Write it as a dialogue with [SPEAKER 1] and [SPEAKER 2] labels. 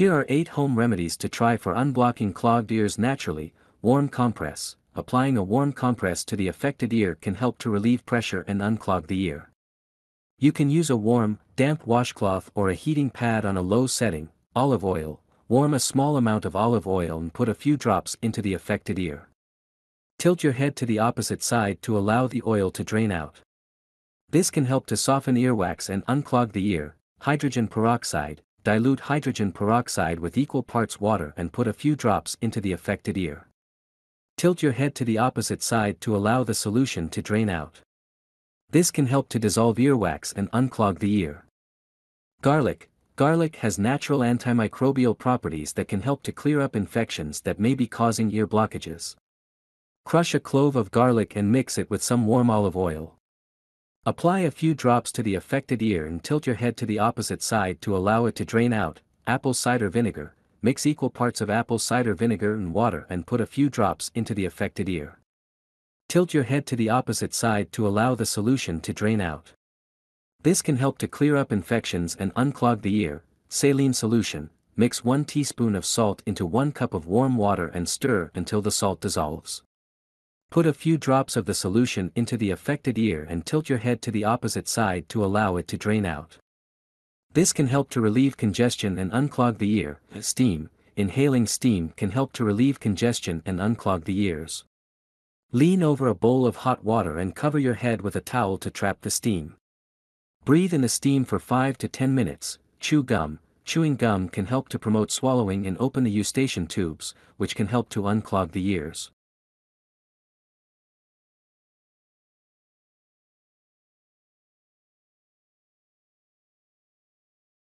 [SPEAKER 1] Here are 8 home remedies to try for unblocking clogged ears naturally, warm compress. Applying a warm compress to the affected ear can help to relieve pressure and unclog the ear. You can use a warm, damp washcloth or a heating pad on a low setting, olive oil, warm a small amount of olive oil and put a few drops into the affected ear. Tilt your head to the opposite side to allow the oil to drain out. This can help to soften earwax and unclog the ear. Hydrogen peroxide, dilute hydrogen peroxide with equal parts water and put a few drops into the affected ear. Tilt your head to the opposite side to allow the solution to drain out. This can help to dissolve earwax and unclog the ear. Garlic, garlic has natural antimicrobial properties that can help to clear up infections that may be causing ear blockages. Crush a clove of garlic and mix it with some warm olive oil. Apply a few drops to the affected ear and tilt your head to the opposite side to allow it to drain out. Apple cider vinegar, mix equal parts of apple cider vinegar and water and put a few drops into the affected ear. Tilt your head to the opposite side to allow the solution to drain out. This can help to clear up infections and unclog the ear. Saline solution, mix 1 teaspoon of salt into 1 cup of warm water and stir until the salt dissolves. Put a few drops of the solution into the affected ear and tilt your head to the opposite side to allow it to drain out. This can help to relieve congestion and unclog the ear. Steam, inhaling steam can help to relieve congestion and unclog the ears. Lean over a bowl of hot water and cover your head with a towel to trap the steam. Breathe in the steam for 5 to 10 minutes. Chew gum. Chewing gum can help to promote swallowing and open the eustachian tubes, which can help to unclog the ears.